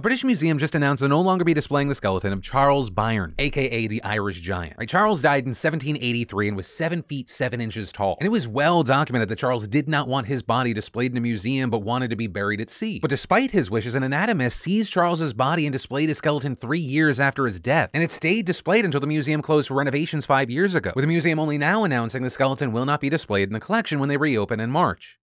A British museum just announced they'll no longer be displaying the skeleton of Charles Byrne, aka the Irish Giant. Right, Charles died in 1783 and was 7 feet 7 inches tall. And it was well documented that Charles did not want his body displayed in a museum but wanted to be buried at sea. But despite his wishes, an anatomist seized Charles's body and displayed his skeleton three years after his death. And it stayed displayed until the museum closed for renovations five years ago, with the museum only now announcing the skeleton will not be displayed in the collection when they reopen in March.